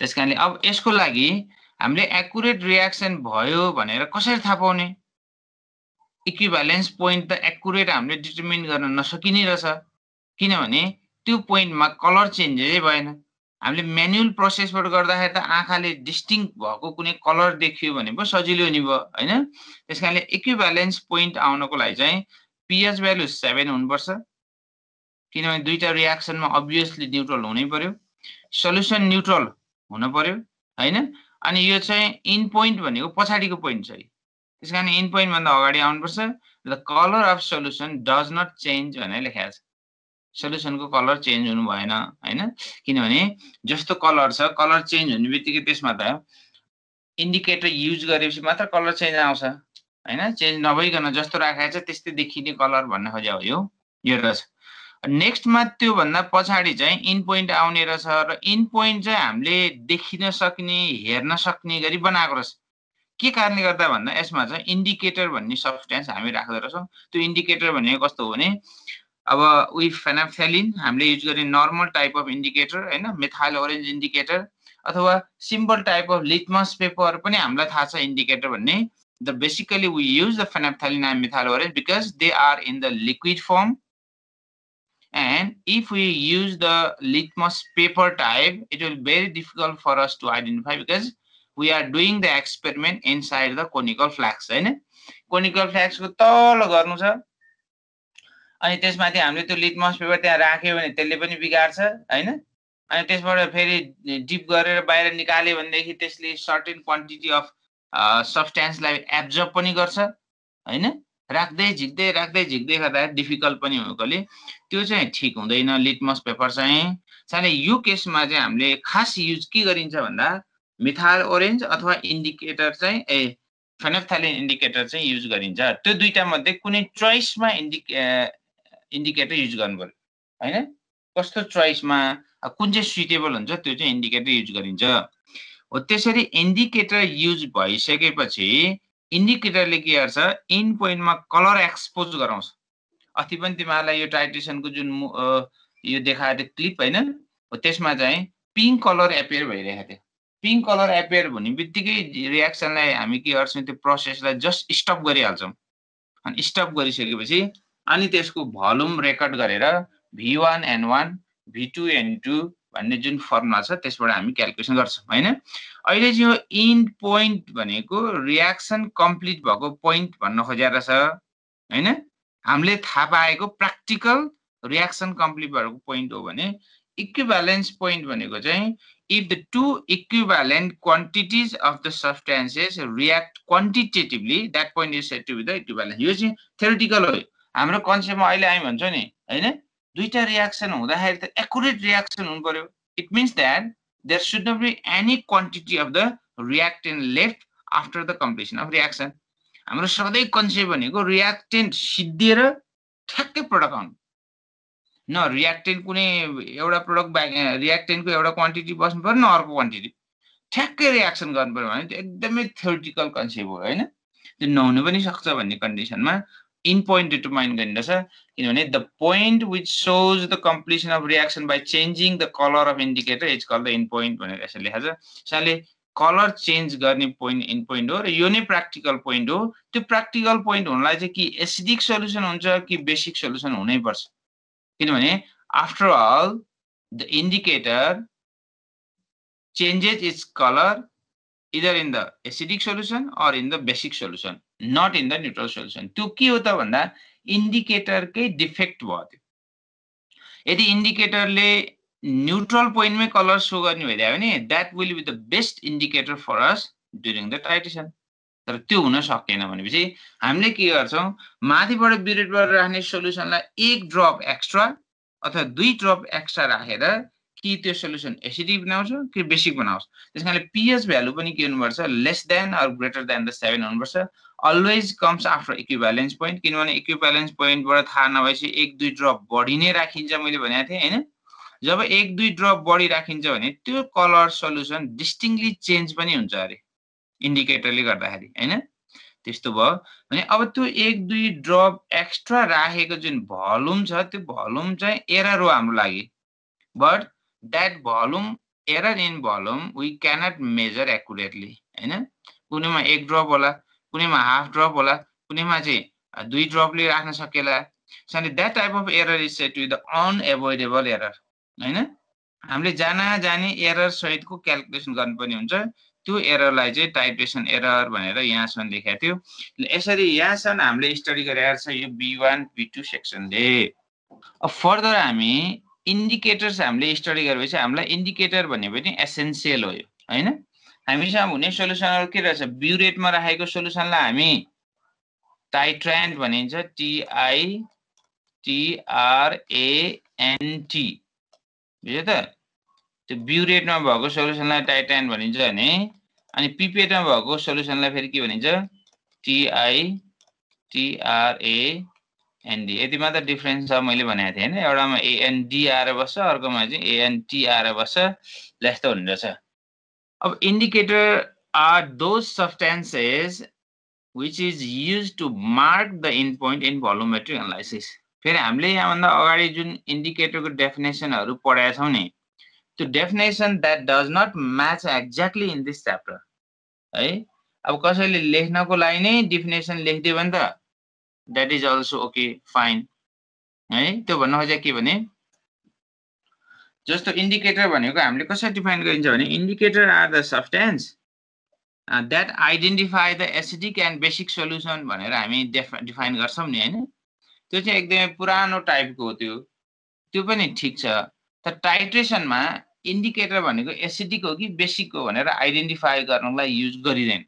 त्यस कारणले अब यसको लागि हामीले एकुरेट रियाक्सन भयो भनेर कसरी थाहा पाउने? इक्विभ्यालेन्स पोइन्ट त एकुरेट हामीले डिटर्मिन गर्न नसकिने रहेछ। किनभने त्यो पोइन्टमा कलर चेन्जेसै भएन। हामीले म्यानुअल प्रोसेसबाट गर्दाखेरि त आँखाले डिस्टिङ भएको कुनै कलर देखियो भने पो सजिलो नि भयो होइन? त्यस कारणले इक्विभ्यालेन्स पोइन्ट आउनको लागि चाहिँ पिएच भ्यालु सेभेन हुनुपर्छ। किनभने दुईवटा रियाक्सनमा अभियसली न्युट्रल हुनै पर्यो। सल्युसन न्युट्रल हुन पर्यो होइन? अनि यो चाहिँ इन पोइन्ट भनेको पछाडिको पोइन्ट छ त्यस कारण इन पोइन्टभन्दा अगाडि आउनुपर्छ the colour of solution does not change भनेर लेखाएको छ। सल्युसनको कलर चेन्ज हुनु भएन होइन? किनभने जस्तो कलर छ कलर चेन्ज हुने बित्तिकै त्यसमा त इन्डिकेटर युज गरेपछि मात्र कलर चेन्ज आउँछ होइन? चेन्ज नभइकन जस्तो राखेको छ त्यस्तै देखिने कलर भन्ने खोज्या हो यो। रहेछ नेक्स्टमा त्योभन्दा पछाडि चाहिँ इन पोइन्ट आउने रहेछ र इन पोइन्ट चाहिँ हामीले देखिन सक्ने हेर्न सक्ने गरी बनाएको रहेछ। के कारणले गर्दा भन्दा यसमा चाहिँ इन्डिकेटर भन्ने सब्सटेन्स हामी राख्दो रहेछौँ। त्यो इन्डिकेटर भनेको कस्तो हो भने अब वी फेनाफ्थेलिन हामीले युज गर्ने नर्मल टाइप अफ इन्डिकेटर होइन मेथाइल ओरेन्ज इन्डिकेटर अथवा simple type of litmus paper पनि हामीलाई थाहा छ इन्डिकेटर भन्ने। The basically we use the phenolphthalein and methyl orange because they are in the liquid form and if we use the litmus paper type it will be very difficult for us to identify because we are doing the experiment inside the conical flax होइन conical flax को तल गर्नु छ अनि त्यसमाथि हामीले त्यो litmus paper त्यहाँ राख्यो भने त्यसले पनि बिगार्छ होइन अनि त्यसबाट फेरि डिप गरेर बाहिर निकाल्यो भनेदेखि त्यसले सर्टेन क्वान्टिटी अफ सब्सटेन्सलाई एब्जर्ब पनि गर्छ होइन राख्दै झिक्दै राख्दै झिक्दै गर्दा डिफिकल्ट पनि भएकोले त्यो चाहिँ ठिक हुँदैन लिटमस पेपर चाहिँ। साथै यो केसमा चाहिँ हामीले खास युज के गरिन्छ भन्दा मिथाल ओरेन्ज अथवा इन्डिकेटर चाहिँ ए फेनेफ्थालिन इन्डिकेटर चाहिँ युज गरिन्छ। त्यो दुइटा मध्ये कुनै चोइसमा इन्डिके इन्डिकेटर युज गर्नु पऱ्यो। होइन? कस्तो चोइसमा कुन चाहिँ सुइटेबल हुन्छ त्यो चाहिँ इन्डिकेटर युज गरिन्छ। हो त्यसरी इन्डिकेटर युज भइसकेपछि इन्डिकेटरले के गर्छ इन पोइन्टमा कलर एक्सपोज गराउँछ। अस्ति पनि तिमीहरूलाई यो टाइट्रेसनको जुन यो देखाएको थियो क्लिप होइन त्यसमा चाहिँ पिङ्क कलर एपेयर भइरहेको थियो। पिङ्क कलर एपेयर भन्ने बित्तिकै रियाक्सनलाई हामी के गर्छौँ त्यो प्रोसेसलाई जस्ट स्टप गरिहाल्छौँ। अनि स्टप गरिसकेपछि अनि त्यसको भल्युम रेकर्ड गरेर V one N one V two N two भन्ने जुन फर्मुला छ त्यसबाट हामी क्यालकुलेसन गर्छौँ होइन? अहिले चाहिँ यो इन्ड पोइन्ट भनेको रियाक्सन कम्प्लिट भएको पोइन्ट भन्न खोजेर रहेछ होइन? हामीले थाहा पाएको प्र्याक्टिकल रियाक्सन कम्प्लिट भएको पोइन्ट हो भने इक्विभ्यालेन्स पोइन्ट भनेको चाहिँ if the two equivalent quantities of the substances react quantitatively that point is set to be the equivalence यो चाहिँ थ्योरिटिकल हो। हाम्रो कन्सेप्टमा अहिले हामी भन्छौँ नि होइन? दुईवटा रियाक्सन हुँदाखेरि त एकुरेट रियाक्सन हुनु पर्यो it means that there should not be any quantity of the reactant left after the completion of reaction हाम्रो सधैँ कन्सेप्ट भनेको रियाक्टेन्ट सिद्धिएर ठ्याक्कै प्रडक्ट आउनु। न रियाक्टेन्ट कुनै एउटा प्रडक्ट रियाक्टेन्टको एउटा क्वान्टिटी बस्नु पऱ्यो न अर्को क्वान्टिटी ठ्याक्कै रियाक्सन गर्नु पऱ्यो भने त्यो एकदमै थ्योरिटिकल कन्सेप्ट हो होइन? त्यो नहुनु पनि सक्छ भन्ने कन्डिसनमा इन पोइन्ट डिटरमाइन गरिँदछ किनभने the point which shows the completion of reaction by changing the colour of indicator is call the end point भनेर यसरी लेखाएको छ यसले कलर चेन्ज गर्ने पोइन्ट इन पोइन्ट हो र यो नै प्र्याक्टिकल पोइन्ट हो त्यो प्र्याक्टिकल पोइन्ट हुनलाई चाहिँ कि एसिडिक सोल्युसन हुन्छ कि बेसिक सोल्युसन हुनैपर्छ किनभने after all the indicator changes its colour either in the acidic solution or in the basic solution not in the neutral solution त्यो के हो त भन्दा इन्डिकेटरकै डिफेक्ट भयो त्यो यदि इन्डिकेटरले न्युट्रल पोइन्टमै कलर सो गर्ने भइदियो भने that will be the best indicator for us during the titration तर त्यो हुन सकेन भनेपछि हामीले के गर्छौँ माथिबाट बिरेटबाट राख्ने सोल्युसनलाई एक ड्रप एक्स्ट्रा अथवा दुई ड्रप एक्स्ट्रा राखेर कि त्यो सोल्युसन एसिडिक बनाउँछ कि बेसिक बनाउँछ? त्यस कारणले पिएच भ्यालु पनि के हुनुपर्छ? Less than or greater than the seven हुनुपर्छ। Always comes after equivalence point किनभने इक्विब्यालेन्स पोइन्टबाट थाहा नभएपछि एक दुई ड्रप बढी नै राखिन्छ मैले भनेको थिएँ होइन? जब एक दुई ड्रप बढी राखिन्छ भने त्यो कलर सल्युसन डिस्टिङली चेन्ज पनि हुन्छ अरे इन्डिकेटरले गर्दाखेरि होइन? त्यस्तो भयो। भने अब त्यो एक दुई ड्रप एक्स्ट्रा राखेको जुन भल्युम छ त्यो भल्युम चाहिँ एरर हाम्रो लागि। But that volume error in volume we cannot measure accurately होइन? कुनैमा एक ड्रप होला कुनैमा हाफ ड्रप होला कुनैमा चाहिँ दुई ड्रपले राख्न सकेला। So that type of error is set to the unavoidable error होइन? हामीले जाना जाने एरर सहितको क्यालकुलेसन गर्नुपर्ने हुन्छ। त्यो एररलाई चाहिँ टाइट्रेसन एरर भनेर यहाँसम्म लेखाएको थियो। यसरी यहाँसम्म हामीले स्टडी गरेर छ यो बी वान बी टू सेक्सनले फर्दर हामी इन्डिकेटर्स हामीले स्टडी गरेपछि हामीलाई इन्डिकेटर भन्ने पनि एसेन्सियल हो यो होइन? हामीसँग हुने सोल्युसनहरू के रहेछ? ब्युरेटमा राखेको सोल्युसनलाई हामी टाइट्रान्ड भनिन्छ टिआई टिआरएनटी बुझ्यो त? त्यो ब्युरेटमा भएको सोल्युसनलाई टाइट्रान्ड भनिन्छ भने अनि पिपेटमा भएको सोल्युसनलाई फेरि के भनिन्छ? टिआई टिआरए एनडी यति मात्र डिफ्रेन्स छ मैले भनेको थिएँ होइन? एउटामा एएनडी आएर बस्छ अर्कोमा चाहिँ एएनटी आएर बस्छ यस्तो हुने रहेछ। अब indicator are those substances which is use to mark the end point in volumetric analysis फेरि हामीले यहाँभन्दा अगाडि जुन इन्डिकेटरको डेफिनेसनहरू पढाएका छौँ नि त्यो definition that does not match exactly in this chapter है? अब कसैले लेख्नको लागि नै डिफिनेसन लेखिदियो भने त that is also okay fine है? त्यो भन्न खोजेको के भने? जस्तो इन्डिकेटर भनेको हामीले कसरी डिफाइन गरिन्छ भने indicator are the substance that identify the acidic and basic solution भनेर हामी डेफ डिफाइन गर्छौँ नि होइन? त्यो चाहिँ एकदमै पुरानो टाइपको हो त्यो। त्यो पनि ठिक छ। तर टाइट्रेसनमा इन्डिकेटर भनेको एसिडिक हो कि बेसिक हो भनेर आइडेन्टिफाई गर्नलाई युज गरिँदैन।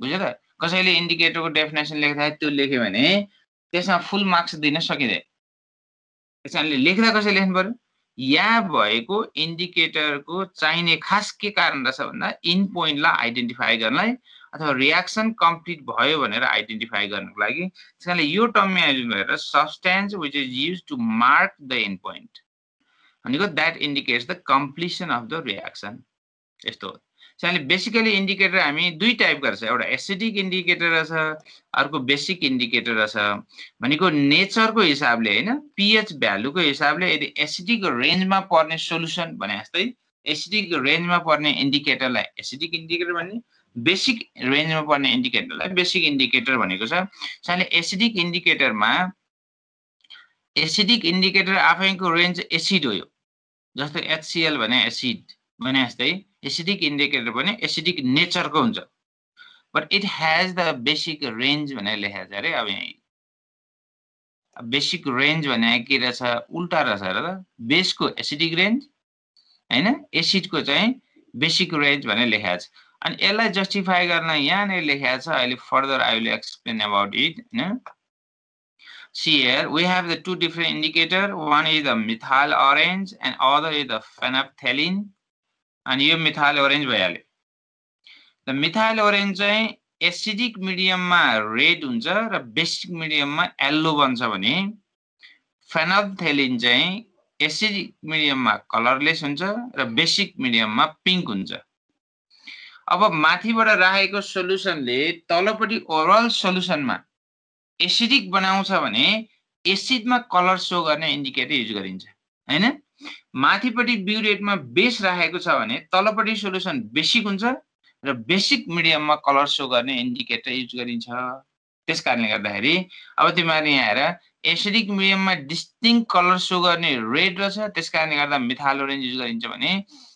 बुझ्यो त? कसैले इन्डिकेटरको डेफिनेसन लेख्दा त्यो लेख्यो भने त्यसमा फुल मार्क्स दिन सकिँदैन। त्यस कारणले लेख्दा कसरी लेख्नु पऱ्यो यहाँ भएको इन्डिकेटरको चाहिने खास के कारण रहेछ भन्दा इन पोइन्टलाई आइडेन्टिफाई गर्नलाई अथवा रियाक्सन कम्प्लिट भयो भनेर आइडेन्टिफाई गर्नको लागि त्यस कारणले यो टर्म युज गरेर substance which is use to mark the end point भनेको that indicates the completion of the reaction यस्तो हो। त्यसैले बेसिकली इन्डिकेटर हामी दुई टाइप गर्छ एउटा एसिडिक इन्डिकेटर रहेछ अर्को बेसिक इन्डिकेटर रहेछ भनेको नेचरको हिसाबले होइन पिएच भ्यालुको हिसाबले यदि एसिडिक रेन्जमा पर्ने सोल्युसन भने जस्तै एसिडिक रेन्जमा पर्ने इन्डिकेटरलाई एसिडिक इन्डिकेटर भन्ने बेसिक रेन्जमा पर्ने इन्डिकेटरलाई बेसिक इन्डिकेटर भनेको छ त्यसैले एसिडिक इन्डिकेटरमा एसिडिक इन्डिकेटर आफैको रेन्ज एसिड हो यो जस्तो एचसिएल भने एसिड भने जस्तै एसिडिक इन्डिकेटर पनि एसिडिक नेचरको हुन्छ। But it has the basic range भनेर लेखेको छ अरे अब यहाँ। बेसिक रेन्ज भने के रहेछ? उल्टा रहेछ र त। बेसको एसिडिक रेन्ज होइन? एसिडको चाहिँ बेसिक रेन्ज भनेर लेखाएको छ। अनि यसलाई जस्टिफाई गर्न यहाँनिर लेखाएको छ अहिले further I will explain about it होइन? See here, we have the two different indicator. One is the methyl orange and other is the. अनि यो मिथाइल ओरेन्ज भइहाल्यो र मिथाइल ओरेन्ज चाहिँ एसिडिक मिडियममा रेड हुन्छ र बेसिक मिडियममा येल्लो बन्छ भने फेनल्थेलिन चाहिँ एसिडिक मिडियममा कलरलेस हुन्छ र बेसिक मिडियममा पिङ्क हुन्छ. अब माथिबाट राखेको सोल्युसनले तलपट्टि ओभरअल सोल्युसनमा एसिडिक बनाउँछ भने एसिडमा कलर सो गर्ने इन्डिकेटर युज गरिन्छ होइन? माथिपट्टि बिउ रेटमा बेस राखेको छ भने तलपट्टि सोल्युसन बेसिक हुन्छ र बेसिक मिडियममा कलर सो गर्ने इन्डिकेटर युज गरिन्छ। त्यस कारणले गर्दाखेरि अब तिमीहरू यहाँ हेर एसिडिक मिडियममा डिस्टिङ कलर सो गर्ने रेड रहेछ। त्यस कारणले गर्दा मिथाल ओरेन्ज युज गरिन्छ भने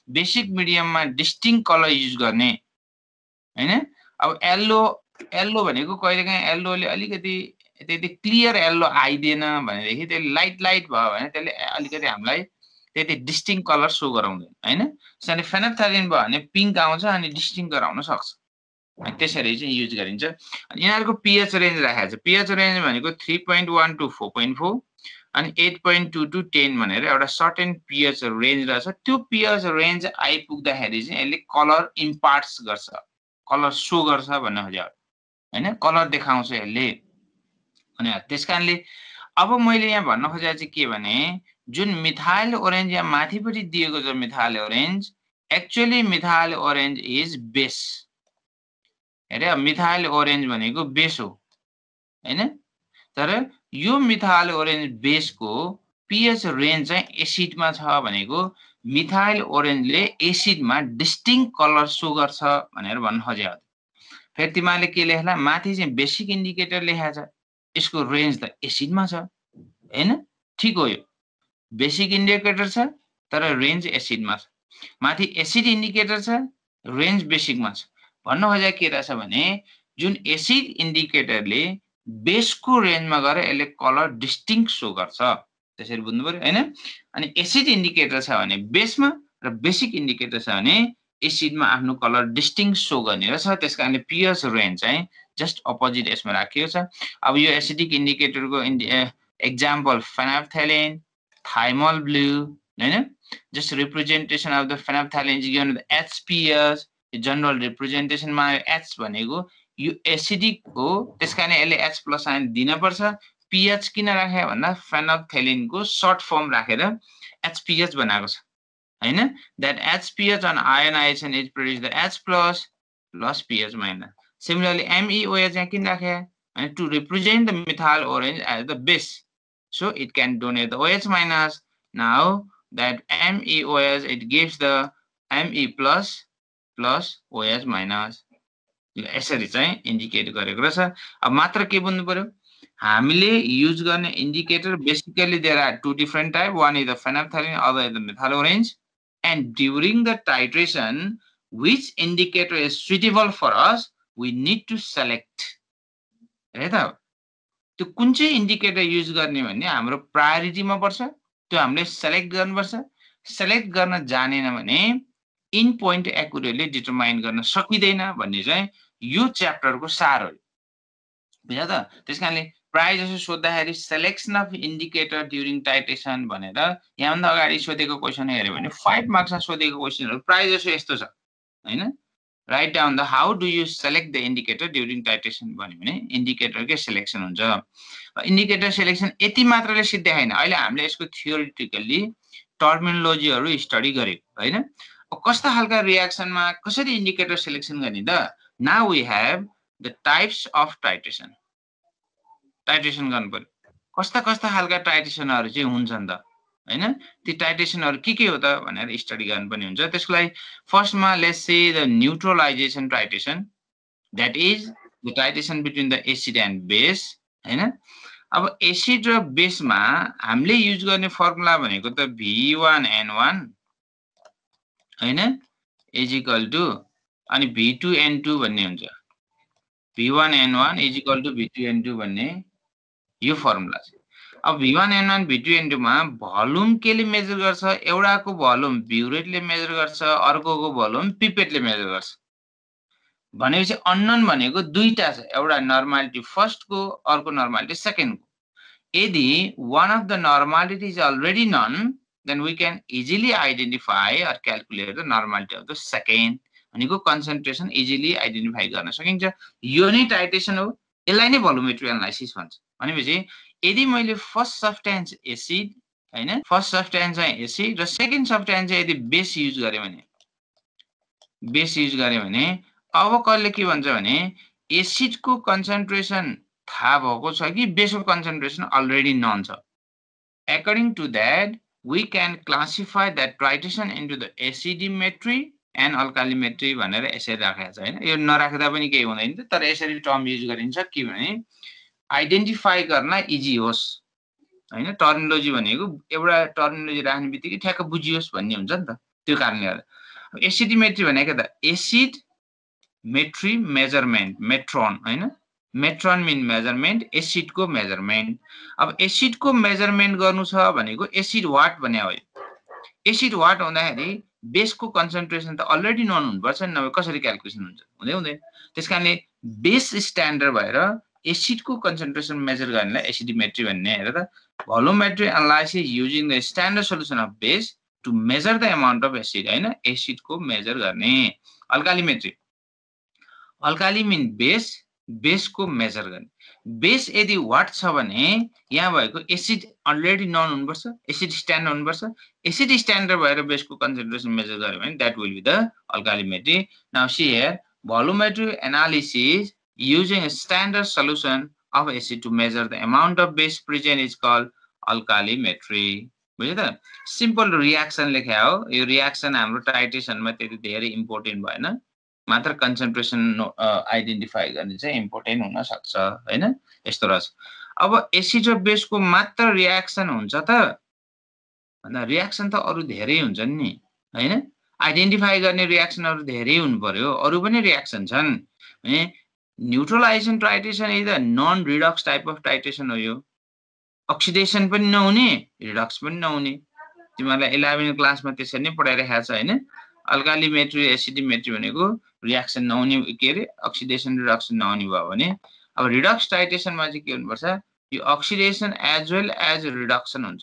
बेसिक मिडियममा डिस्टिङ कलर युज गर्ने। होइन? अब येल्लो येल्लो भनेको कहिलेकाहीँ येल्लोले अलिकति त्यति क्लियर येल्लो आइदिएन भनेदेखि त्यसले लाइट लाइट भयो भने त्यसले अलिकति हामीलाई त्यति डिस्टिङ कलर सो गराउँदैन होइन? त्यसरी फेनोथालिन भयो भने पिङ्क आउँछ अनि डिस्टिङ गराउन सक्छ। त्यसरी चाहिँ युज गरिन्छ। अनि यिनीहरूको पिएच रेन्ज राखेको छ। पिएच रेन्ज भनेको three point one to four point four अनि eight point two to ten भनेर एउटा सर्टेन पिएच रेन्ज रहेछ। त्यो पिएच रेन्ज आइपुग्दाखेरि चाहिँ यसले कलर इम्पार्ट्स गर्छ। कलर सो गर्छ भन्ने खोज्यो होइन? कलर देखाउँछ यसले। अनि त्यस कारणले अब मैले यहाँ भन्न खोजेको चाहिँ के भने जुन मिथाइल ओरेन्ज यहाँ माथिपट्टि दिएको छ methyl orange actually methyl orange is base हेरे मिथाइल ओरेन्ज भनेको बेस हो होइन? तर यो मिथाइल ओरेन्ज बेसको पिएच रेन्ज चाहिँ एसिडमा छ भनेको मिथाइल ओरेन्जले एसिडमा डिस्टिङ कलर सो गर्छ भनेर भन्न खोजे फेरि तिमीहरूले के लेख्ला? माथि चाहिँ बेसिक इन्डिकेटर लेखाएको छ यसको रेन्ज त एसिडमा छ होइन? ठिक हो यो। बेसिक इन्डिकेटर छ तर रेन्ज एसिडमा छ। माथि एसिड इन्डिकेटर छ रेन्ज बेसिकमा छ। भन्न खोजेको के रहेछ भने जुन एसिड इन्डिकेटरले बेसको रेन्जमा गएर यसले कलर डिस्टिङ सो गर्छ। त्यसरी बुझ्नु पऱ्यो होइन? अनि एसिड इन्डिकेटर छ भने बेसमा र बेसिक इन्डिकेटर छ भने एसिडमा आफ्नो कलर डिस्टिङ सो गर्ने रहेछ। त्यस कारणले पिएच रेन्ज चाहिँ जस्ट अपोजिट यसमा राखिएको छ। अब यो एसिडिक इन्डिकेटरको इन्डि एक्जाम्पल फेनाप्थेलिन थाइमल ब्लू होइन representation of the phenolphthalein is given with HPS general रिप्रेजेन्टेसनमा H भनेको यो एसिडिक हो त्यस कारण यसले एच प्लस आइन दिनपर्छ। पिएच किन राखे भन्दा फेनोथेलिनको सर्ट फर्म राखेर एचपिएच बनाएको छ होइन? That HPH on ionisation is produce the H plus plus PH minus similarly MEOH यहाँ किन राखे to represent the methyl orange as the base so it can donate the OH minus now that MEOS, it gives the ME plus plus OS minus. यसरी चाहिँ indicate गरेको रहेछ। अब मात्र के बुझ्नु पर्यो? हामीले युज गर्ने indicator basically there are two different type one is the phenolphthalein other is the methyl orange and during the titration which indicator is suitable for us we need to select है त त्यो कुन चाहिँ indicator use गर्ने भन्ने हाम्रो प्रायोरिटीमा पर्छ? त्यो हामीले सेलेक्ट गर्नुपर्छ। सेलेक्ट गर्न जानेन भने इन पोइन्ट एकुरेटली डिटरमाइन गर्न सकिँदैन भन्ने चाहिँ यो च्याप्टरको सार हो। बुझ्यो त? त्यस कारणले प्रायः जसो सोद्धाखेरि selection of indicator during titration भनेर यहाँभन्दा अगाडि सोधेको क्वेसन हेऱ्यो भने फाइभ मार्क्समा सोधेको क्वेसनहरू प्रायः जसो यस्तो छ होइन? Write down the how do you select the indicator during titration भन्यो भने इन्डिकेटरकै सेलेक्सन हुन्छ। इन्डिकेटर सेलेक्सन यति मात्रले सिद्धि होइन। अहिले हामीले यसको थियोरिटिकल्ली टर्मिनोलोजीहरू स्टडी गरेको होइन? कस्ता खालका रियाक्सनमा कसरी इन्डिकेटर सेलेक्सन गर्ने त? Now we have the types of titration titration गर्नु पर्यो कस्ता कस्ता खालका टाइट्रेसनहरू चाहिँ हुन्छन् त? होइन? ती टाइट्रेसनहरू के के हो त भनेर स्टडी गर्नुपर्ने हुन्छ। त्यसको लागि फर्स्टमा let's say the neutralisation titration that is the titration between the acid and base होइन? अब एसिड र बेसमा हामीले युज गर्ने फर्मुला भनेको त भी वान एन वान होइन? इजिकल टु अनि भी टू एन टू भन्ने हुन्छ। V one N one equal to V two N two भन्ने यो फर्मुला छ। अब V one N one V two N टूमा volume केले मेजर गर्छ? एउटाको भल्युम भ्युरेटले मेजर गर्छ अर्कोको भल्युम पिपेटले मेजर गर्छ। भनेपछि अननन भनेको दुईटा छ। एउटा नर्मालिटी फर्स्टको अर्को नर्मालिटी सेकेन्डको। यदि one of the normality is already known then we can easily identify or calculate the normality of the second भनेको कन्सन्ट्रेसन इजिली आइडेन्टिफाई गर्न सकिन्छ। यो नै टाइटेसन हो यसलाई नै भोलोमेट्री एनालाइसिस भन्छ। भनेपछि यदि मैले फर्स्ट सफ्टेन्स एसिड होइन? फर्स्ट सफ्टेन्स चाहिँ एसिड र सेकेन्ड सफ्टेन्स चाहिँ यदि बेस युज गरेँ भने बेस युज गरेँ भने अब कसले के भन्छ भने एसिडको कन्सन्ट्रेसन थाहा भएको छ कि बेसको कन्सन्ट्रेसन अलरेडी नन छ? According to that we can classify that titration into the acidimetry and alkalimetry भनेर यसरी राखेको छ होइन? यो नराख्दा पनि केही हुँदैन तर यसरी टर्म युज गरिन्छ कि भने आइडेन्टिफाई गर्न इजी होस्। होइन? टर्मिनोलोजी भनेको एउटा टर्मिनोलोजी राख्ने बित्तिकै ठ्याक्क बुझियोस् भन्ने हुन्छ नि त। त्यो कारणले गर्दा। एसिडिमेट्री भनेको त? एसिड मेट्री मेजरमेन्ट मेट्रोन होइन? मेट्रोन मिन मेजरमेन्ट एसिडको मेजरमेन्ट अब एसिडको मेजरमेन्ट गर्नु छ भनेको एसिड वाट भने हो। एसिड वाट हुँदाखेरि बेसको कन्सन्ट्रेसन त अलरेडी नन हुनुपर्छ नि। नभए कसरी क्यालकुलेसन हुन्छ? हुँदै हुँदैन। त्यस कारणले बेस स्ट्यान्डर्ड भएर एसिडको कन्सन्ट्रेसन मेजर गर्नेलाई एसिडिमेट्री भन्ने हेर त। Volumetry analysis using the standard solution of base to measure the amount of acid होइन? एसिडको मेजर गर्ने। अल्कालिमेट्री अल्काली मिन बेस बेसको मेजर गर्ने। बेस यदि वाट छ भने यहाँ भएको एसिड अलरेडी नन हुनुपर्छ एसिड स्ट्यान्ड हुनुपर्छ। एसिड स्ट्यान्डर्ड भएर बेसको कन्सन्ट्रेसन मेजर गऱ्यो भने that will be the alkalimetry now see here analysis using a standard solution of acid to measure the amount of base present is called alkalimetry. बुझ्यो त simple reaction लेख्या हो यो reaction हाम्रो टाइट्रेसनमा त्यति धेरै इम्पोर्टेन्ट भएन मात्र कन्सन्ट्रेसन आइडेन्टिफाई गर्ने चाहिँ इम्पोर्टेन्ट हुनसक्छ होइन यस्तो रहेछ अब एसिड र बेसको मात्र रियाक्सन हुन्छ त भन्दा रियाक्सन त अरू धेरै हुन्छन् नि होइन आइडेन्टिफाई गर्ने रियाक्सनहरू धेरै हुनु पर्यो अरू पनि रियाक्सन छन् neutralisation titration is the non redox type of titration हो यो। अक्सिडेसन पनि नहुने रिडक्स पनि नहुने। तिमीहरूलाई इलेभेन क्लासमा त्यसरी नै पढाइरहेको छ होइन। अल्कालिमेट्री एसिडिमेट्री भनेको रियाक्सन नहुने के अरे अक्सिडेसन रिडक्सन नहुने भयो भने। अब रिडक्स टाइटेसनमा चाहिँ के हुनुपर्छ यो oxidation as well as reduction हुन्छ।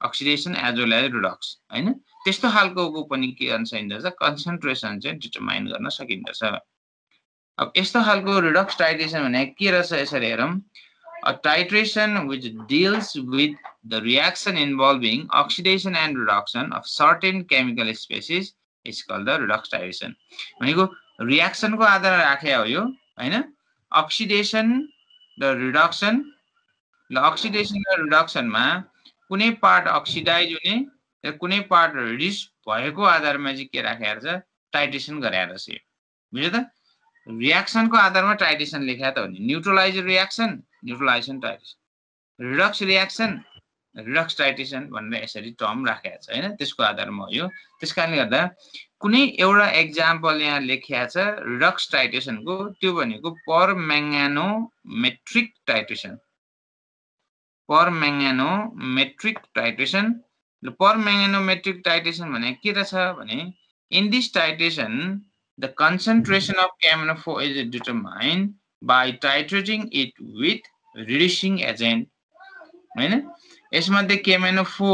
Oxidation as well as redox होइन। त्यस्तो खालको पनि के गर्न सकिँदछ कन्सन्ट्रेसन चाहिँ डिटर्माइन गर्न सकिँदछ। अब यस्तो खालको रिडक्स टाइट्रेसन भने के रहेछ यसरी हेरौँ। A titration which deals with the reaction involving oxidation and reduction of certain chemical species is called the redox titration. भनेको रियाक्सनको आधार राखे हो यो होइन? अक्सिडेसन र रिडक्सन ल अक्सिडेसन र रिडक्सनमा कुनै पार्ट अक्सिडाइज हुने र कुनै पार्ट रिड्युस भएको आधारमा चाहिँ के राखेर छ टाइट्रेसन गराएर चाहिँ बुझ्यो त? रियाक्सनको आधारमा टाइट्रेसन लेखा त हो नि neutralise reaction neutralisation titration redox reaction redox titration भनेर यसरी टर्म राखेको छ होइन? त्यसको आधारमा हो यो। त्यस कारणले गर्दा कुनै एउटा एक्जाम्पल यहाँ लेखिया छ रिडक्स टाइट्रेसनको त्यो भनेको permanganometric titration permanganometric titration permanganometric भने के त छ भने in this titration The concentration of KMNO4 is determined by titrating it with reducing agent. होइन? यसमध्ये केमेनो फो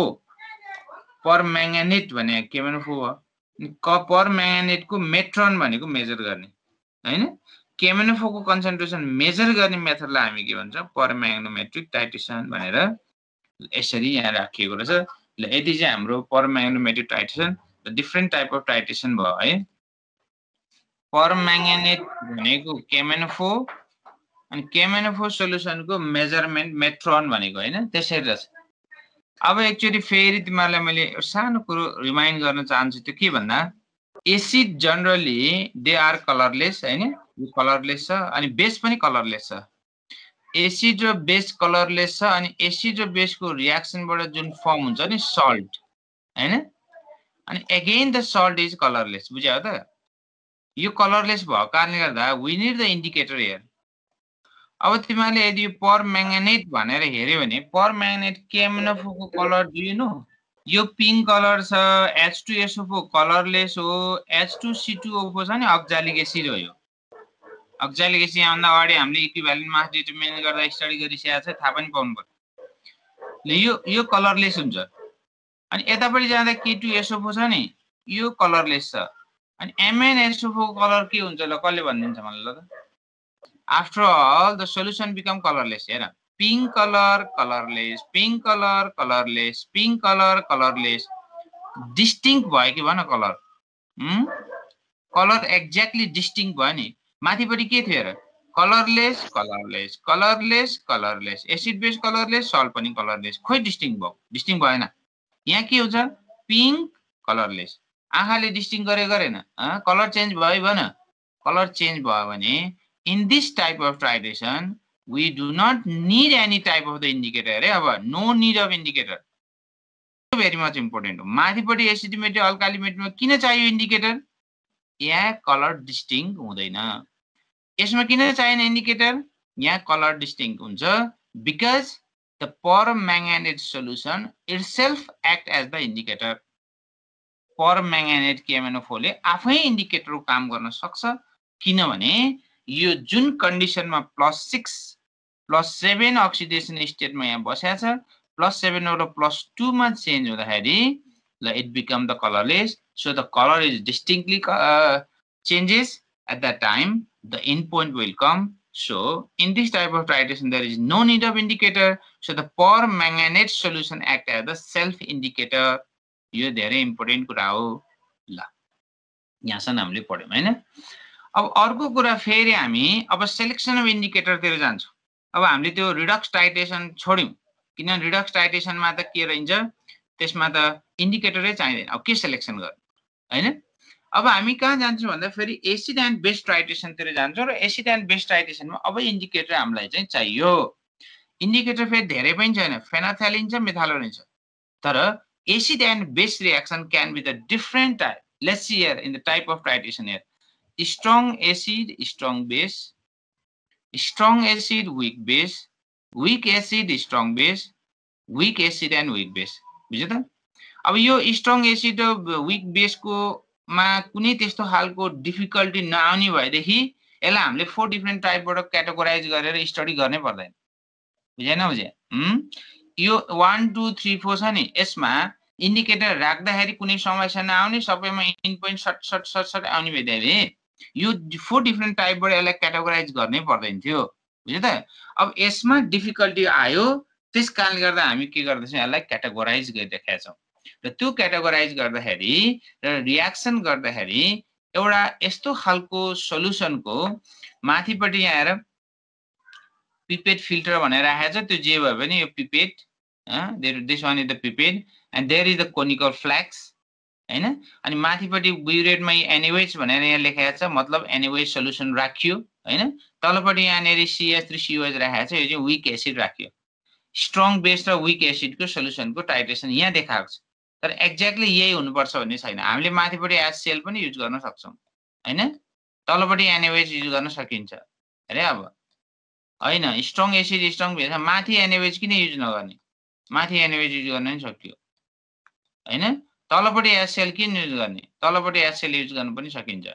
पर म्याङ्गानेट भने केमेनो फो भयो पर म्याङ्गानेटको मेट्रन भनेको मेजर गर्ने। होइन? केमेनोफोको कन्सन्ट्रेसन मेजर गर्ने मेथडलाई हामी के भन्छौँ? पर म्याग्नोमेट्रिक भनेर यसरी यहाँ राखिएको रहेछ। ल यति चाहिँ हाम्रो permanganometric titration different type of titration भयो है। परम्याङ्गानेट भनेको केमेनोफो अनि केमेनोफो सोल्युसनको मेजरमेन्ट मेट्रोन भनेको होइन त्यसरी रहेछ। अब एकचोटि फेरि तिमीहरूलाई मैले सानो कुरो रिमाइन्ड गर्न चाहन्छु त्यो के भन्दा acid generally they are colourless होइन? यो कलरलेस छ अनि बेस पनि कलरलेस छ। एसिड र बेस कलरलेस छ अनि एसिड र बेसको रियाक्सनबाट जुन फर्म हुन्छ नि सल्ट होइन? अनि again the salt is colourless बुझ्यो त? यो कलरलेस भएको कारणले गर्दा विनिड द इन्डिकेटर हेयर अब तिमीहरूले यदि पर म्याग्नेट भनेर हेऱ्यो भने पर म्याग्नेट केमनफोको कलर दिनु यो पिङ्क कलर छ H two SO four colourless हो H two C two O four छ नि अक्जालिक एसिड हो यो। अक्जालिक एसिड यहाँभन्दा अगाडि हामीले इक्विभ्यालेन्ट मास डिटर्मिन गर्दा स्टडी गरिसकेको छ थाहा पनि पाउनु पर्यो यो यो कलरलेस हुन्छ। अनि यतापट्टि जाँदा के टू एसओफो छ नि यो कलरलेस छ। अनि एमएनएसओको कलर के हुन्छ ल कसले भनिदिन्छ मलाई ल त? After all the solution become colourless हेर। Pink colour colourless pink colour colourless pink colour colourless distinct भयो कि भन कलर कलर एक्ज्याक्टली डिस्टिङ्क भयो नि। माथिपट्टि के थियो हेर? Colourless colourless colourless colourless acid base colourless salt पनि कलरलेस खोइ डिस्टिङ भयो। डिस्टिङ भएन। यहाँ के हुन्छ? पिङ्क कलरलेस आँखाले डिस्टिङ गरे गरेन। कलर चेन्ज भयो भन। कलर चेन्ज भयो भने in this type of titration we do not need any type of the indicator अरे। अब no need of indicator very much important हो। माथिपट्टि एसिडिमेट अल्कालिमेटमा किन चाहियो इन्डिकेटर यहाँ कलर डिस्टिङ हुँदैन। यसमा किन चाहिएन इन्डिकेटर यहाँ कलर डिस्टिङ हुन्छ। Because the permanganate solution itself act as the indicator permanganate केमेनोफोले आफै इन्डिकेटरको काम गर्न सक्छ किनभने यो जुन कन्डिसनमा plus six plus seven oxidation स्टेटमा यहाँ बसेको छ प्लस सेभेनबाट प्लस टूमा चेन्ज हुँदाखेरि ल it become the colourless so the colour is distinctly changes at the time the end point will come so in this type of titration there is no need of indicator. So the per manganate solution act as the self indicator यो धेरै important कुरा हो ल। यहाँसम्म हामीले पढ्यौँ होइन? अब अर्को कुरा फेरि हामी अब सेलेक्सन अफ इन्डिकेटरतिर जान्छौँ। अब हामीले त्यो रिडक्स टाइटेसन छोड्यौँ। किनभने रिडक्स टाइटेसनमा त के रहन्छ? त्यसमा त इन्डिकेटरै चाहिँदैन। अब के सेलेक्सन गर्ने? होइन? अब हामी कहाँ जान्छौँ भन्दा फेरि एसिड एन्ड बेस्ट ट्राइटेसनतिर जान्छौँ र एसिड एन्ड बेस्ट ट्राइटेसनमा अब इन्डिकेटर हामीलाई चाहिँ चाहियो। इन्डिकेटर फेरि धेरै पनि छैन। फेनाथालिन छ मेथालोरिन छ। तर acid and base reaction can be the different type. Let's see here in the type of titration here. Strong acid, strong base. Strong acid, weak base. Weak acid, strong base. Weak acid and weak base. बुझ्यो त अब यो strong acid र weak बेसको मा कुनै त्यस्तो खालको डिफिकल्टी नआउने भएदेखि यसलाई हामीले फोर डिफ्रेन्ट टाइपबाट क्याटेगोराइज गरेर स्टडी गर्नै पर्दैन बुझेन बुझे यो वान टू थ्री फोर छ नि यसमा इन्डिकेटर राख्दाखेरि कुनै समस्या नआउने सबैमा इन पोइन्ट सट सट सट सट आउने भइदियो यो फोर डिफ्रेन्ट टाइपबाट यसलाई क्याटेगोराइज गर्नै पर्दैन थियो बुझ्यो त? अब यसमा डिफिकल्टी आयो त्यस कारणले गर्दा हामी के गर्दैछौँ यसलाई क्याटेगोराइज गरिराखेका छौँ। र त्यो क्याटेगोराइज गर्दाखेरि र रियाक्सन गर्दाखेरि एउटा यस्तो खालको सल्युसनको माथिपट्टि आएर पिपेट फिल्टर भनेर राखेको छ त्यो जे भयो भने यो pipette this one is the pipette and there is the conical flask होइन? अनि माथिपट्टि ब्युरेटमा एनिवेज भनेर यहाँ लेखाएको छ मतलब एनिवेज सल्युसन राखियो होइन? तलपट्टि यहाँनिर सिएस थ्री सिओएच राखेको छ यो चाहिँ विक एसिड राखियो। स्ट्रङ बेस र विक एसिडको सल्युसनको टाइट्रेसन यहाँ देखाएको छ। तर एक्ज्याक्टली यही हुनुपर्छ भन्ने छैन। हामीले माथिपट्टि एससिएल पनि युज गर्न सक्छौँ होइन? तलपट्टि एनिवेज युज गर्न सकिन्छ। अरे अब। होइन स्ट्रङ एसिड स्ट्रङ भेज माथि एनएवेज किन युज नगर्ने? माथि एनएवेज युज गर्न पनि सक्यो। होइन? तलपट्टि एसएल किन युज गर्ने? तलपट्टि एसएल युज गर्न पनि सकिन्छ।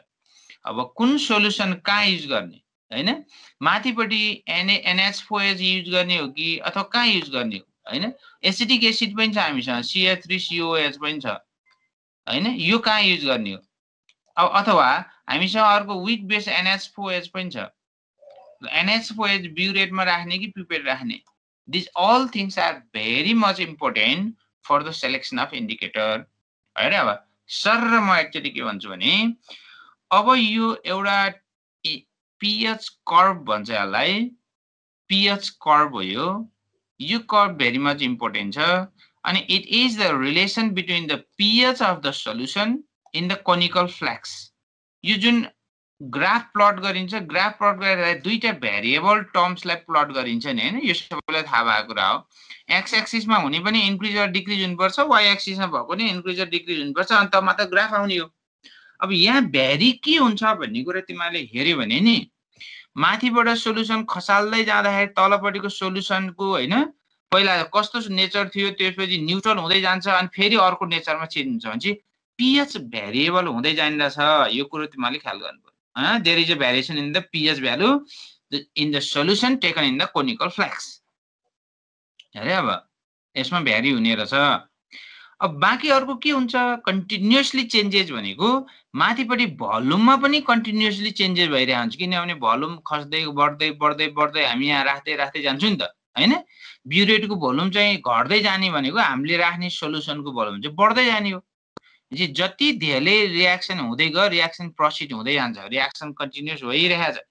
अब कुन सोल्युसन कहाँ युज गर्ने? होइन? माथिपट्टि एनए एनएच युज गर्ने हो कि अथवा कहाँ युज गर्ने हो? होइन? एसिडिक एसिड पनि छ हामीसँग सिएच थ्री सिओएच पनि छ। होइन? यो कहाँ युज गर्ने हो? अब अथवा हामीसँग अर्को विक बेस एनएच फोएच पनि छ। एनएच ब्युरेटमा राख्ने कि प्रिपेड राख्ने? This all things are very much important for the selection of indicator होइन अब? सर र म एक्चुली के भन्छु भने अब यो एउटा पिएच कर्भ भन्छ यसलाई। पिएच कर्भ हो यो यो कर्भ भेरी मच इम्पोर्टेन्ट छ। अनि it is the relation between the pH of the solution in the conical flask यो जुन ग्राफ प्लट गरिन्छ। ग्राफ प्लट गरेर दुईवटा भेरिएबल टर्म्सलाई प्लट गरिन्छ नि होइन? यो सबैलाई थाहा भएको कुरा हो। एक्स एक्सिसमा हुने पनि इन्क्रिज र डिक्रिज हुनुपर्छ वाइ एक्सिसमा भएको नि इन्क्रिज र डिक्रिज हुनुपर्छ अन्त मात्र ग्राफ आउने हो। अब यहाँ भ्यारी के हुन्छ भन्ने कुरा तिमीहरूले हेऱ्यो भने नि माथिबाट सोल्युसन खसाल्दै जाँदाखेरि तलपट्टिको सोल्युसनको होइन पहिला कस्तो नेचर थियो त्यसपछि न्युट्रल हुँदै जान्छ अनि फेरि अर्को नेचरमा चेन्ज हुन्छ भने चाहिँ पिएच भेरिएबल हुँदै जाँदछ। यो कुरो तिमीहरूले ख्याल गर्नु uh, there is a variation in the pH value. In the solution taken in the conical flax. अरे अब यसमा भ्यारी हुने रहेछ अब बाँकी अर्को के हुन्छ? कन्टिन्युसली चेन्जेस भनेको माथिपट्टि भल्युममा पनि कन्टिन्युसली चेन्जेस भइरहेको हुन्छ। किनभने भल्युम खस्दै बढ्दै बढ्दै बढ्दै हामी यहाँ राख्दै राख्दै जान्छौँ नि त। होइन? ब्युरेटको भोल्युम चाहिँ घट्दै जाने भनेको हामीले राख्ने सोल्युसनको भोल्युम चाहिँ बढ्दै जाने हो। जति धेरै रियाक्सन हुँदै गयो रियाक्सन प्रोसिड हुँदै जान्छ। रियाक्सन कन्टिन्युस भइरहेको छ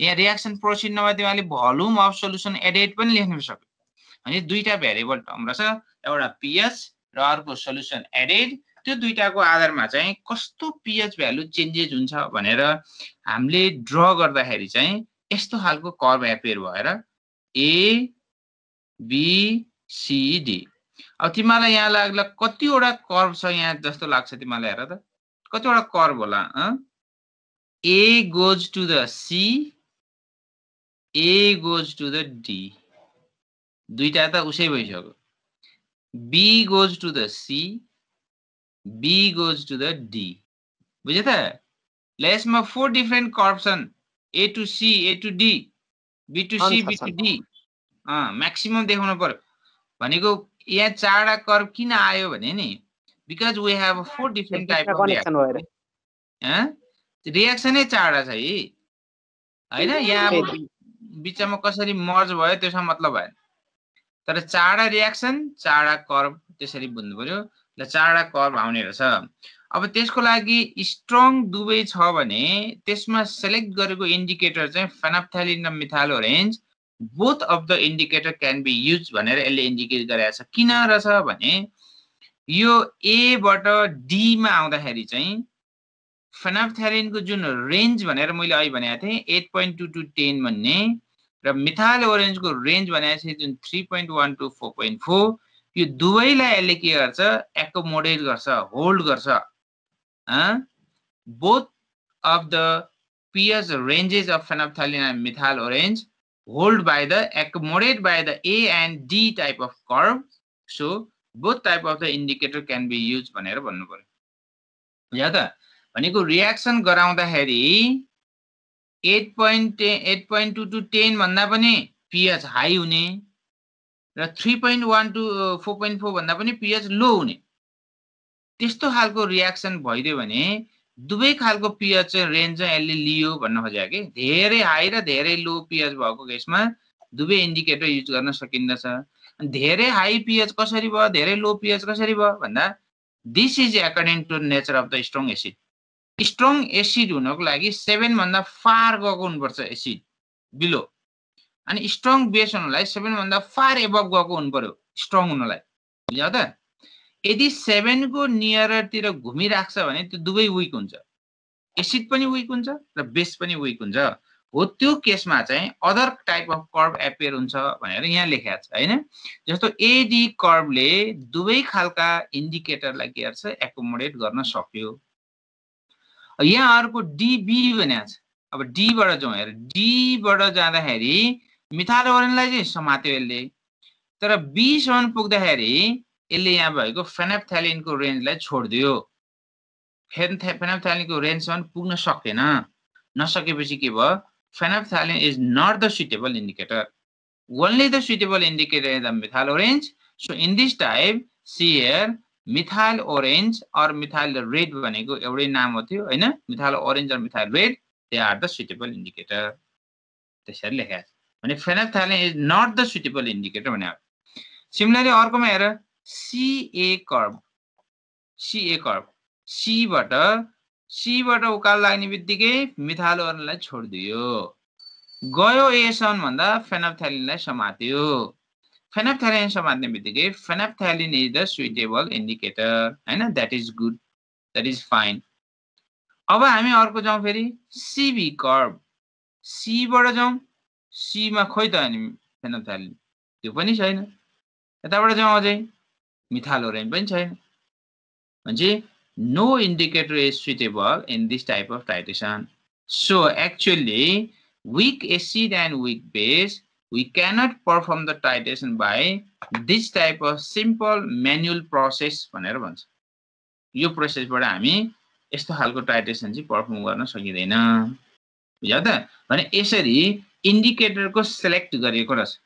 यहाँ रियाक्सन प्रोसिड नभए तिमीहरूले भल्युम अफ सोल्युसन एडेड पनि लेख्नु सक्यो। भने दुईवटा भेरिएबल टर्म रहेछ। एउटा पिएच र अर्को सोल्युसन एडेड त्यो दुइटाको आधारमा चाहिँ कस्तो पिएच भ्यालु चेन्जेस हुन्छ भनेर हामीले ड्र गर्दाखेरि चाहिँ यस्तो खालको कर्भ एपेयर भएर ए बिसिडी अब तिमीलाई यहाँ लाग्ला कतिवटा कर्भ छ यहाँ जस्तो लाग्छ तिमीलाई हेर त। कतिवटा कर्भ होला A goes to the C A goes to the D दुईटा त उसै भइसक्यो। B goes to the C B goes to the D बुझ्यो त? ल यसमा फोर डिफ्रेन्ट कर्भ छन्। A to C A to D B to C B to D maximum देखाउनु पर्यो। भनेको यहाँ चारवटा कर्भ किन आयो भने नि? Because we have four different type of रियाक्सनै चारवटा छ है? होइन यहाँ बिचमा कसरी मर्ज भयो त्यसमा मतलब भएन तर चारवटा रियाक्सन चारवटा कर्भ त्यसरी बुझ्नु पऱ्यो। ल चारवटा कर्भ आउने रहेछ। अब त्यसको लागि स्ट्रङ दुवै छ भने त्यसमा सेलेक्ट गरेको इन्डिकेटर चाहिँ फेनाप्थालिन र methyl orange both of the indicator can be use भनेर यसले इन्डिकेट गरेको छ। किन रहेछ भने यो एबाट डीमा आउँदाखेरि चाहिँ फेनाफ्थ्यालिनको जुन रेन्ज भनेर मैले अहिले भनेको थिएँ eight point two to ten भन्ने र मिथाइल ओरेन्जको रेन्ज भनेको चाहिँ जुन three point one to four point four यो दुवैलाई यसले के गर्छ? एकोमोडेट गर्छ होल्ड गर्छ। Both of the pH ranges of phenolphthalein and methyl orange hold by the accommodate by the A and D type of curve so both type of the indicator can be use भनेर भन्नु पर्यो या त भनेको reaction गराउँदाखेरि eight point eight point two ten पनि pH high हुने र three point one to four point पनि पिएच लो हुने। त्यस्तो खालको रियाक्सन भइदियो भने दुवै खालको पिएच चाहिँ रेन्ज चाहिँ यसले लियो भन्न खोजेको कि? धेरै हाई र धेरै लो पिएच भएको केसमा दुवै इन्डिकेटर युज गर्न सकिँदछ धेरै हाई पिएच कसरी भयो धेरै लो पिएच कसरी भयो भन्दा this is according to nature of the strong acid strong acid हुनको लागि सेभेनभन्दा फार गएको हुनुपर्छ एसिड बिलो अनि स्ट्रङ बेस हुनलाई सेभेनभन्दा फार एबभ गएको हुनु पर्यो स्ट्रङ हुनलाई। बुझ्यो त? यदि सेभेनको नियरतिर घुमिरहेको छ भने त्यो दुवै विक हुन्छ। एसिड पनि विक हुन्छ र बेस पनि विक हुन्छ। हो त्यो केसमा चाहिँ other type of curve appear हुन्छ भनेर यहाँ लेखेको छ होइन? जस्तो एडी कर्भले दुवै खालका इन्डिकेटरलाई के गर्छ? एकोमोडेट गर्न सक्यो। यहाँ अर्को डिबी भनेको छ। अब डीबाट जाउँ हेर डीबाट जाँदाखेरि मिथाल ओरेनलाई चाहिँ समात्यो यसले। तर बीसम्म पुग्दाखेरि यसले यहाँ भएको फेनाप्थ्यालिनको रेन्जलाई छोडिदियो। फेन फेनाप्थ्यालिनको रेन्जसम्म पुग्न सकेन नसकेपछि के भयो? Phenolphthalein is not the suitable indicator only the suitable indicator is the methyl orange so in this type share methyl orange or methyl red भनेको एउटै नाम हो थियो होइन? Methyl orange or methyl red they are the suitable indicator त्यसरी लेखेको छ। भने phenolphthalein is not the suitable indicator भने सिमिलरली अर्कोमा हेर। सिए कर्ब सिए कर्ब सीबाट सीबाट उकालो लाग्ने बित्तिकै ओरेन्जलाई छोडिदियो। गयो एसम्म भन्दा फेनाथालिनलाई समात्यो। फेनाप्थ्यालिन समात्ने बित्तिकै phenolphthalein is the suitable indicator होइन? That is good that is fine अब हामी अर्को जाउँ फेरि। सिबी कर्ब सीबाट जाउँ। सीमा खोइ त अनि फेनाप्थ्यालिन त्यो पनि छैन। यताबाट जाउँ अझै। मिथालोरेन पनि छैन। भनेपछि no indicator is suitable in this type of titration so actually weak acid and weak base we cannot perform the titration by this type of simple manual process भनेर भन्छ। यो प्रोसेसबाट हामी यस्तो खालको टाइटेसन चाहिँ पर्फर्म गर्न सकिँदैन। बुझ्यो त? भने यसरी इन्डिकेटरको सेलेक्ट गरिएको रहेछ।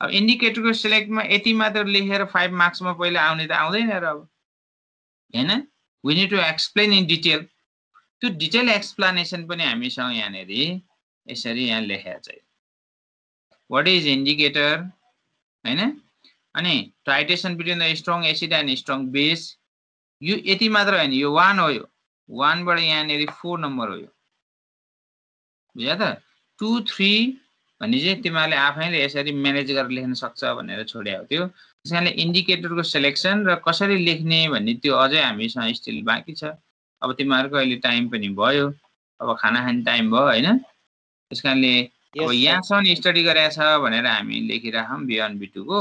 अब इन्डिकेटरको सेलेक्टमा यति मात्र लेखेर फाइभ मार्क्समा पहिला आउने त आउँदैन र अब। होइन? We need to explain in detail त्यो डिटेल एक्सप्लेनेसन पनि हामीसँग यहाँनिर यसरी यहाँ लेखेको छ। वाट इज इन्डिकेटर होइन? अनि titration between the strong acid and strong base यो यति मात्र होइन यो वान हो यो। वानबाट यहाँनिर फोर नम्बर हो यो। बुझ्यो त? टु थ्री भन्ने चाहिँ तिमीहरूले आफैले यसरी म्यानेज गरेर लेख्न सक्छ भनेर छोडेको थियो। त्यस कारणले इन्डिकेटरको सेलेक्सन र कसरी लेख्ने भन्ने त्यो अझै हामीसँग स्टिल बाँकी छ। अब तिमीहरूको अहिले टाइम पनि भयो। अब खाना खाने टाइम भयो होइन? त्यस कारणले अब यहाँसम्म स्टडी गरेका छ भनेर हामी लेखिराखौँ बिहान बिटुको